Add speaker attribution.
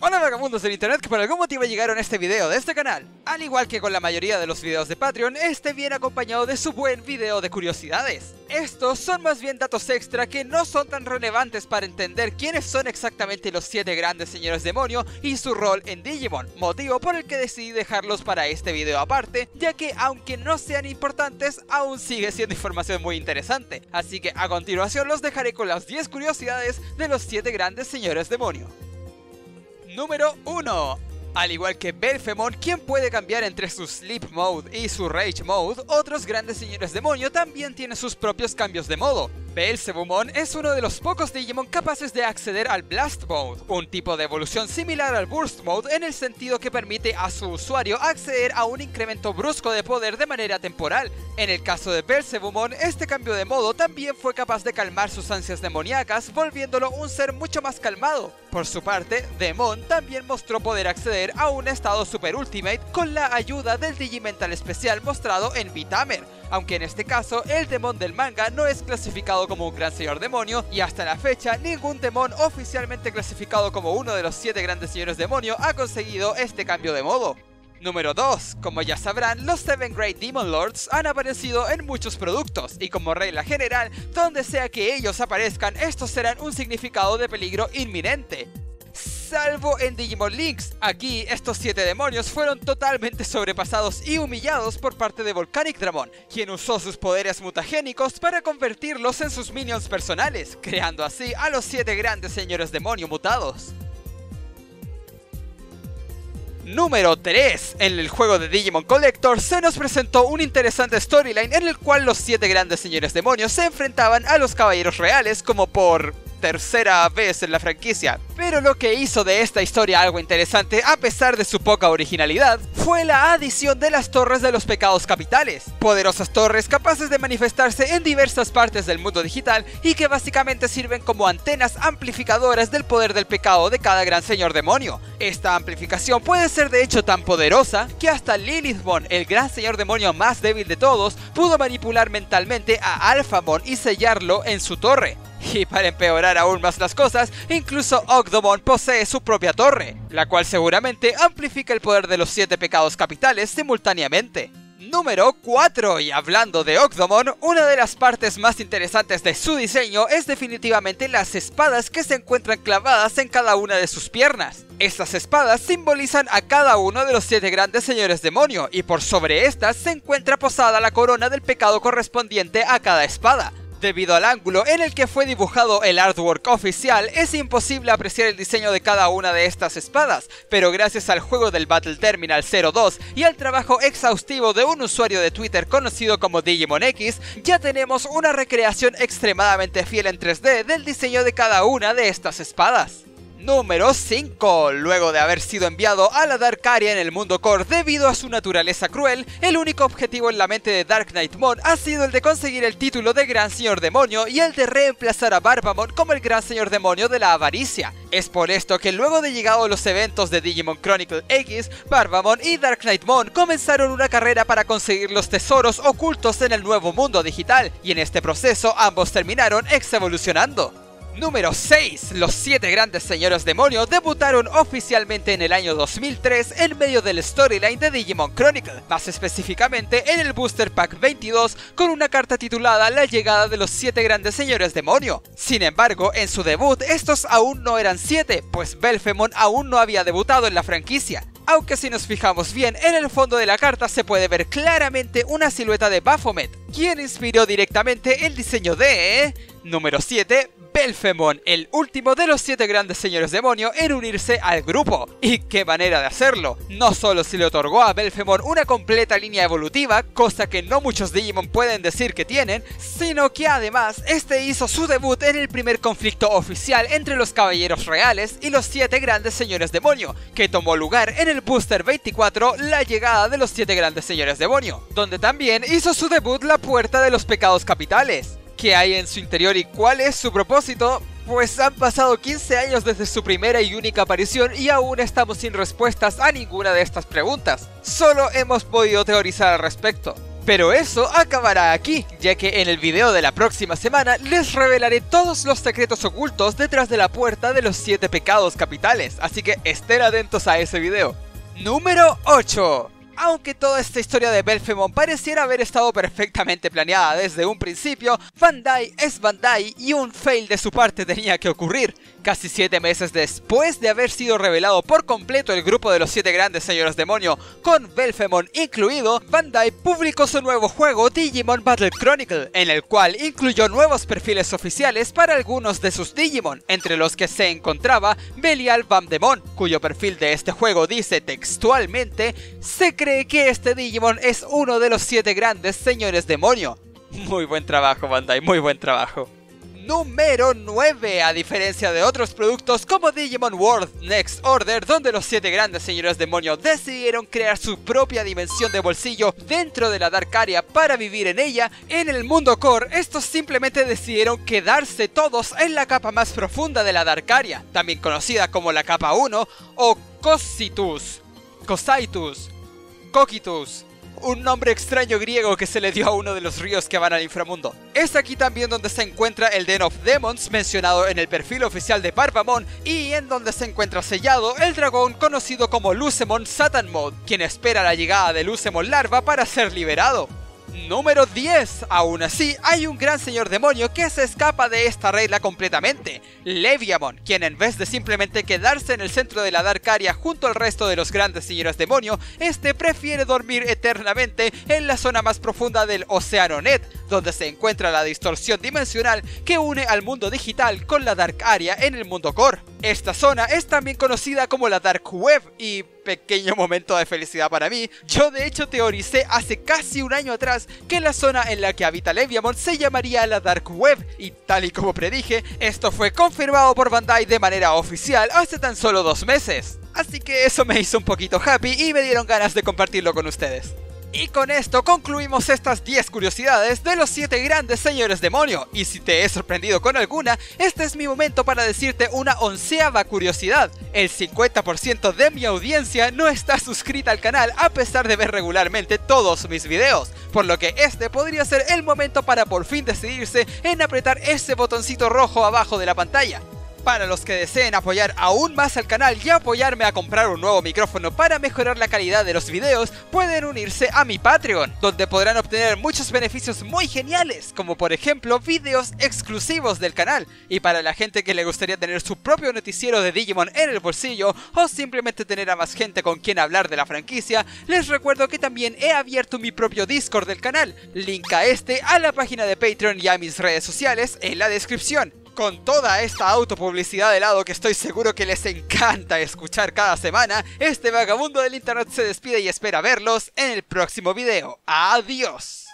Speaker 1: Hola vagabundos del internet que por algún motivo llegaron a este video de este canal. Al igual que con la mayoría de los videos de Patreon, este viene acompañado de su buen video de curiosidades. Estos son más bien datos extra que no son tan relevantes para entender quiénes son exactamente los 7 grandes señores demonio y su rol en Digimon, motivo por el que decidí dejarlos para este video aparte, ya que aunque no sean importantes, aún sigue siendo información muy interesante. Así que a continuación los dejaré con las 10 curiosidades de los 7 grandes señores demonio. Número 1. Al igual que Belfemon, quien puede cambiar entre su Sleep Mode y su Rage Mode, otros grandes señores demonio también tienen sus propios cambios de modo. Belzebumon es uno de los pocos Digimon capaces de acceder al Blast Mode, un tipo de evolución similar al Burst Mode en el sentido que permite a su usuario acceder a un incremento brusco de poder de manera temporal. En el caso de Belzebumon, este cambio de modo también fue capaz de calmar sus ansias demoníacas, volviéndolo un ser mucho más calmado. Por su parte, Demon también mostró poder acceder a un estado Super Ultimate con la ayuda del Digimental especial mostrado en Vitamer, aunque en este caso el Demon del manga no es clasificado como un gran señor demonio y hasta la fecha ningún Demon oficialmente clasificado como uno de los 7 grandes señores demonio ha conseguido este cambio de modo. Número 2. Como ya sabrán, los 7 Great Demon Lords han aparecido en muchos productos, y como regla general, donde sea que ellos aparezcan, estos serán un significado de peligro inminente. Salvo en Digimon Links, aquí estos 7 demonios fueron totalmente sobrepasados y humillados por parte de Volcanic Dramon, quien usó sus poderes mutagénicos para convertirlos en sus minions personales, creando así a los 7 grandes señores demonio mutados. Número 3. En el juego de Digimon Collector se nos presentó un interesante storyline en el cual los 7 grandes señores demonios se enfrentaban a los caballeros reales como por tercera vez en la franquicia. Pero lo que hizo de esta historia algo interesante, a pesar de su poca originalidad, fue la adición de las Torres de los Pecados Capitales. Poderosas torres capaces de manifestarse en diversas partes del mundo digital y que básicamente sirven como antenas amplificadoras del poder del pecado de cada gran señor demonio. Esta amplificación puede ser de hecho tan poderosa que hasta Lilithmon, el gran señor demonio más débil de todos, pudo manipular mentalmente a Alphamon y sellarlo en su torre. Y para empeorar aún más las cosas, incluso Ogdomon posee su propia torre, la cual seguramente amplifica el poder de los 7 pecados capitales simultáneamente. Número 4. Y hablando de Ogdomon, una de las partes más interesantes de su diseño es definitivamente las espadas que se encuentran clavadas en cada una de sus piernas. Estas espadas simbolizan a cada uno de los siete grandes señores demonio, y por sobre estas se encuentra posada la corona del pecado correspondiente a cada espada. Debido al ángulo en el que fue dibujado el artwork oficial, es imposible apreciar el diseño de cada una de estas espadas, pero gracias al juego del Battle Terminal 02 y al trabajo exhaustivo de un usuario de Twitter conocido como Digimon X, ya tenemos una recreación extremadamente fiel en 3D del diseño de cada una de estas espadas. Número 5. Luego de haber sido enviado a la Darkaria en el mundo core debido a su naturaleza cruel, el único objetivo en la mente de Dark Knight Mon ha sido el de conseguir el título de Gran Señor Demonio y el de reemplazar a Barbamon como el Gran Señor Demonio de la avaricia. Es por esto que luego de llegado los eventos de Digimon Chronicle X, Barbamon y Dark Knight Mon comenzaron una carrera para conseguir los tesoros ocultos en el nuevo mundo digital, y en este proceso ambos terminaron ex-evolucionando. Número 6. Los 7 grandes señores demonio debutaron oficialmente en el año 2003 en medio del storyline de Digimon Chronicle, más específicamente en el Booster Pack 22 con una carta titulada La llegada de los 7 grandes señores demonio. Sin embargo, en su debut estos aún no eran 7, pues Belfemon aún no había debutado en la franquicia. Aunque si nos fijamos bien, en el fondo de la carta se puede ver claramente una silueta de Baphomet, quien inspiró directamente el diseño de... Número 7, Belfemon, el último de los siete grandes señores demonio en unirse al grupo. ¿Y qué manera de hacerlo? No solo se le otorgó a Belfemon una completa línea evolutiva, cosa que no muchos Digimon pueden decir que tienen, sino que además este hizo su debut en el primer conflicto oficial entre los caballeros reales y los siete grandes señores demonio, que tomó lugar en el Booster 24, la llegada de los siete grandes señores demonio, donde también hizo su debut la puerta de los pecados capitales qué hay en su interior y cuál es su propósito, pues han pasado 15 años desde su primera y única aparición y aún estamos sin respuestas a ninguna de estas preguntas. Solo hemos podido teorizar al respecto. Pero eso acabará aquí, ya que en el video de la próxima semana les revelaré todos los secretos ocultos detrás de la puerta de los 7 pecados capitales, así que estén atentos a ese video. Número 8 aunque toda esta historia de Belfemon pareciera haber estado perfectamente planeada desde un principio, Bandai es Bandai y un fail de su parte tenía que ocurrir. Casi 7 meses después de haber sido revelado por completo el grupo de los 7 grandes señores demonio, con Belfemon incluido, Bandai publicó su nuevo juego Digimon Battle Chronicle, en el cual incluyó nuevos perfiles oficiales para algunos de sus Digimon, entre los que se encontraba Belial Bamdemon, cuyo perfil de este juego dice textualmente, se cree que este Digimon es uno de los 7 grandes señores demonio. Muy buen trabajo Bandai, muy buen trabajo número 9, a diferencia de otros productos como Digimon World Next Order, donde los 7 grandes señores demonios decidieron crear su propia dimensión de bolsillo dentro de la Dark Area para vivir en ella, en el mundo core estos simplemente decidieron quedarse todos en la capa más profunda de la Dark Area, también conocida como la capa 1 o Cositus, Cosaitus, Coquitus, un nombre extraño griego que se le dio a uno de los ríos que van al inframundo. Es aquí también donde se encuentra el Den of Demons mencionado en el perfil oficial de Barbamon y en donde se encuentra sellado el dragón conocido como Lucemon Satan Mode, quien espera la llegada de Lucemon Larva para ser liberado. Número 10. Aún así, hay un gran señor demonio que se escapa de esta regla completamente. Leviamon, quien en vez de simplemente quedarse en el centro de la Darkaria junto al resto de los grandes señores demonio, este prefiere dormir eternamente en la zona más profunda del Océano Net, donde se encuentra la distorsión dimensional que une al mundo digital con la Dark Area en el mundo core. Esta zona es también conocida como la Dark Web y pequeño momento de felicidad para mí, yo de hecho teoricé hace casi un año atrás que la zona en la que habita Leviamon se llamaría la Dark Web y tal y como predije, esto fue confirmado por Bandai de manera oficial hace tan solo dos meses. Así que eso me hizo un poquito happy y me dieron ganas de compartirlo con ustedes. Y con esto concluimos estas 10 curiosidades de los 7 grandes señores demonio. Y si te he sorprendido con alguna, este es mi momento para decirte una onceava curiosidad. El 50% de mi audiencia no está suscrita al canal a pesar de ver regularmente todos mis videos. Por lo que este podría ser el momento para por fin decidirse en apretar ese botoncito rojo abajo de la pantalla. Para los que deseen apoyar aún más al canal y apoyarme a comprar un nuevo micrófono para mejorar la calidad de los videos, pueden unirse a mi Patreon, donde podrán obtener muchos beneficios muy geniales, como por ejemplo videos exclusivos del canal, y para la gente que le gustaría tener su propio noticiero de Digimon en el bolsillo, o simplemente tener a más gente con quien hablar de la franquicia, les recuerdo que también he abierto mi propio Discord del canal, link a este, a la página de Patreon y a mis redes sociales en la descripción con toda esta autopublicidad de lado que estoy seguro que les encanta escuchar cada semana, este vagabundo del internet se despide y espera verlos en el próximo video. ¡Adiós!